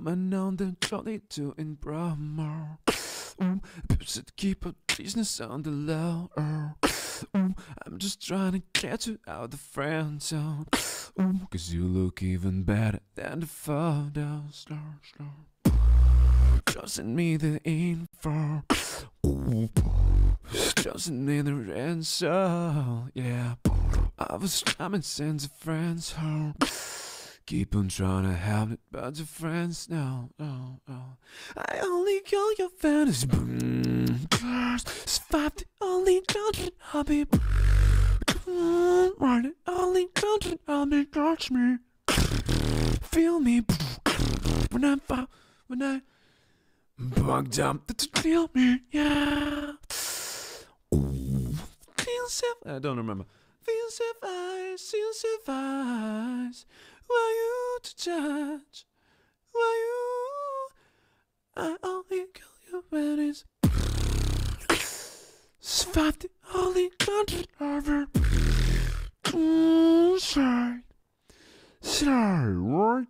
man on the to in Brahma. Ooh, keep a business on the low. Ooh, I'm just trying to get you out the friend zone. Ooh, cause you look even better than the photos. Slow, slow. Crossing me the info. Ooh, crossing me the ransom. Yeah, I was coming sense of friends home. Keep on trying to help it, but your friends no, no, no. I only call your fantasy. Survive the only country I'll be. Right, the only country I'll be. Touch me, feel me when I fall, when I bugged up to feel me, yeah. Feel safe. I don't remember. Feel safe eyes, feel safe eyes judge. Why you? I only kill you when it's. Svat the only country ever. Sorry. Sorry, right?